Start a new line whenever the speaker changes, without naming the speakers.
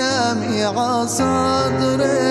جامع صدري